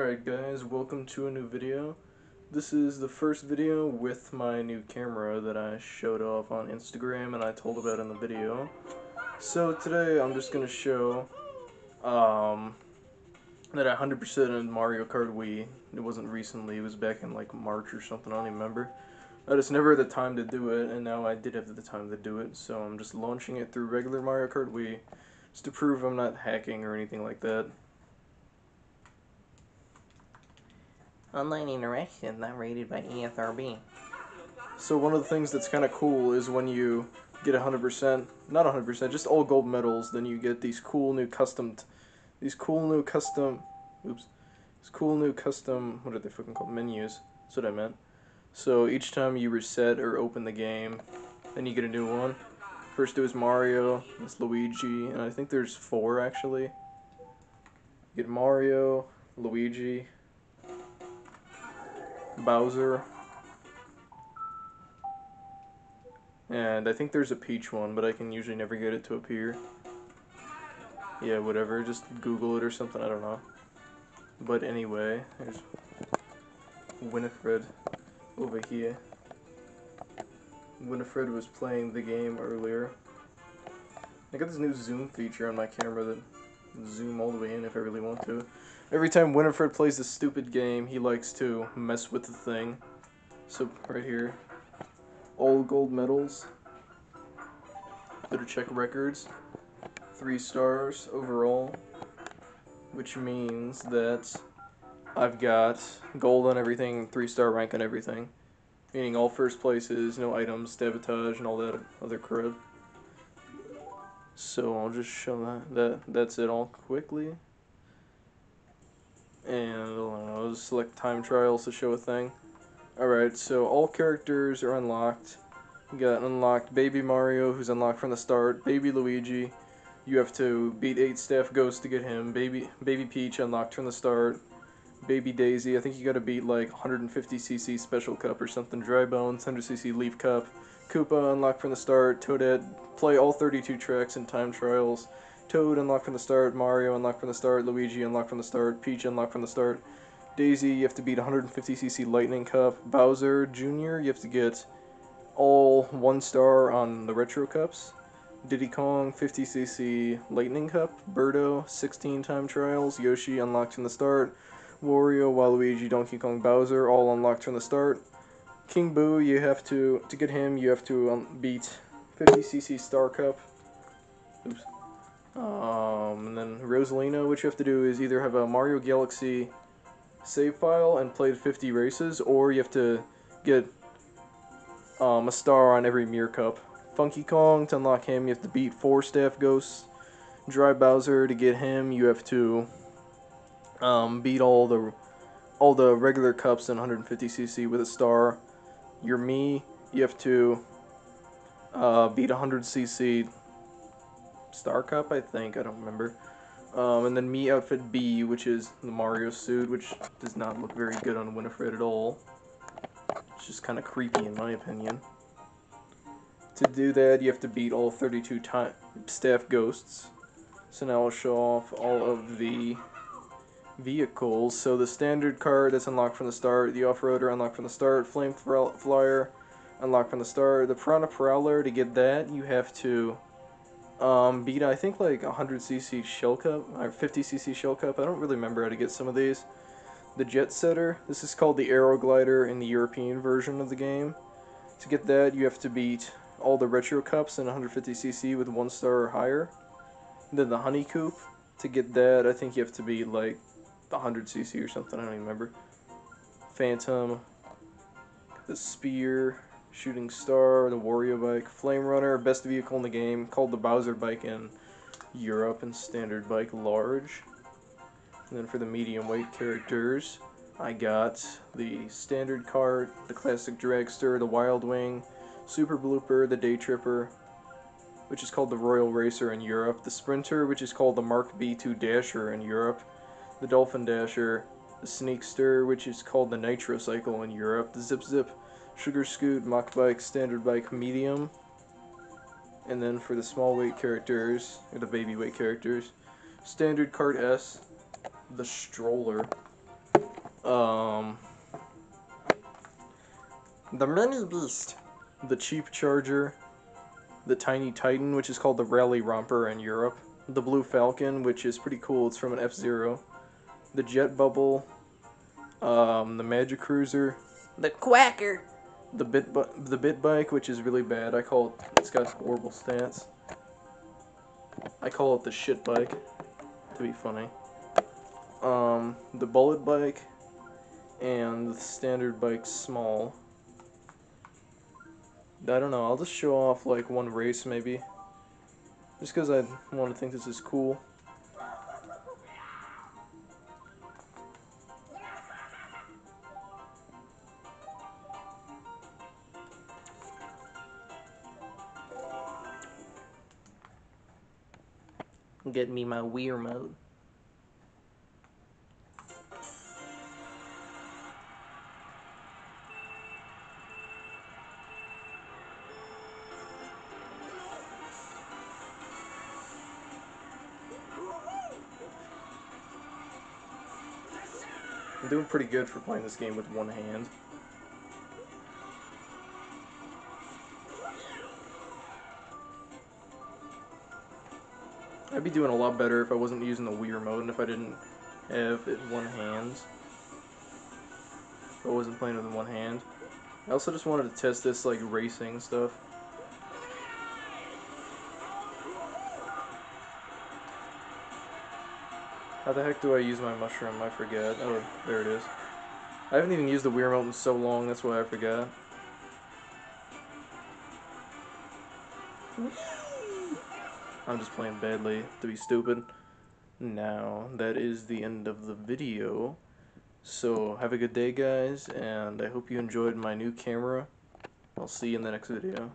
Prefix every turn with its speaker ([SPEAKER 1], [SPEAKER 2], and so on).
[SPEAKER 1] Alright guys, welcome to a new video. This is the first video with my new camera that I showed off on Instagram and I told about in the video. So today I'm just going to show um, that I 100% in Mario Kart Wii. It wasn't recently, it was back in like March or something, I don't even remember. I just never had the time to do it and now I did have the time to do it. So I'm just launching it through regular Mario Kart Wii just to prove I'm not hacking or anything like that.
[SPEAKER 2] Online interaction not rated by ESRB.
[SPEAKER 1] So one of the things that's kind of cool is when you get 100%, not 100%, just all gold medals, then you get these cool new custom, these cool new custom, oops, these cool new custom, what are they fucking called, menus, that's what I meant. So each time you reset or open the game, then you get a new one. First it was Mario, it's Luigi, and I think there's four actually. You get Mario, Luigi, Bowser. And I think there's a Peach one, but I can usually never get it to appear. Yeah, whatever, just Google it or something, I don't know. But anyway, there's Winifred over here. Winifred was playing the game earlier. I got this new zoom feature on my camera that zoom all the way in if I really want to. Every time Winifred plays this stupid game, he likes to mess with the thing. So, right here. All gold medals. Better check records. Three stars overall. Which means that I've got gold on everything, three star rank on everything. Meaning all first places, no items, sabotage, and all that other crud. So I'll just show that. that that's it all quickly and I'll select time trials to show a thing. Alright, so all characters are unlocked. You got unlocked Baby Mario, who's unlocked from the start. Baby Luigi, you have to beat 8 staff ghosts to get him. Baby Baby Peach, unlocked from the start. Baby Daisy, I think you gotta beat like 150cc Special Cup or something. Dry Bones, 100cc Leaf Cup. Koopa, unlocked from the start. Toadette, play all 32 tracks in time trials. Toad unlocked from the start, Mario unlocked from the start, Luigi unlocked from the start, Peach unlocked from the start, Daisy you have to beat 150cc Lightning Cup, Bowser Jr. you have to get all one star on the Retro Cups, Diddy Kong 50cc Lightning Cup, Birdo 16 time trials, Yoshi unlocked from the start, Wario, Waluigi, Donkey Kong, Bowser all unlocked from the start, King Boo you have to, to get him you have to um, beat 50cc Star Cup, oops. Um, and then Rosalina, what you have to do is either have a Mario Galaxy save file and play 50 races, or you have to get um, a star on every Mirror Cup. Funky Kong, to unlock him, you have to beat 4 Staff Ghosts. Dry Bowser, to get him, you have to um, beat all the all the regular cups in 150cc with a star. Your Mii, you have to uh, beat 100cc Star Cup, I think. I don't remember. Um, and then Mii outfit B, which is the Mario suit, which does not look very good on Winifred at all. It's just kind of creepy in my opinion. To do that, you have to beat all 32 staff ghosts. So now I'll show off all of the vehicles. So the standard car that's unlocked from the start, the off-roader unlocked from the start, flame flyer unlocked from the start, the Piranha Prowler, to get that, you have to um, beat I think like 100cc shell cup or 50cc shell cup. I don't really remember how to get some of these. The Jet Setter. This is called the Aero Glider in the European version of the game. To get that, you have to beat all the retro cups in 150cc with one star or higher. And then the Honey Coop. To get that, I think you have to be like 100cc or something. I don't even remember. Phantom. The Spear Shooting Star, the Wario bike, Flame Runner, best vehicle in the game, called the Bowser bike in Europe, and Standard bike large. And then for the medium weight characters, I got the Standard Cart, the Classic Dragster, the Wild Wing, Super Blooper, the Day Tripper, which is called the Royal Racer in Europe, the Sprinter, which is called the Mark B2 Dasher in Europe, the Dolphin Dasher, the Sneakster, which is called the Nitro Cycle in Europe, the Zip Zip, Sugar Scoot, Mach Bike, Standard Bike, Medium. And then for the small weight characters, the baby weight characters, Standard Cart S, the Stroller, Um,
[SPEAKER 2] The Mini Beast.
[SPEAKER 1] the Cheap Charger, the Tiny Titan, which is called the Rally Romper in Europe, the Blue Falcon, which is pretty cool. It's from an F Zero, the Jet Bubble, um, the Magic Cruiser,
[SPEAKER 2] The Quacker.
[SPEAKER 1] The Bit the Bit Bike, which is really bad. I call it. It's got horrible stats. I call it the shit bike, to be funny. Um, the Bullet Bike, and the Standard Bike Small. I don't know. I'll just show off like one race maybe, just because I want to think this is cool.
[SPEAKER 2] Get me my Weir mode.
[SPEAKER 1] I'm doing pretty good for playing this game with one hand. I'd be doing a lot better if I wasn't using the Wii remote and if I didn't have it in one hand. If I wasn't playing with one hand. I also just wanted to test this like racing stuff. How the heck do I use my mushroom? I forget. Oh, there it is. I haven't even used the Wii remote in so long, that's why I forgot. I'm just playing badly to be stupid. Now, that is the end of the video. So, have a good day, guys, and I hope you enjoyed my new camera. I'll see you in the next video.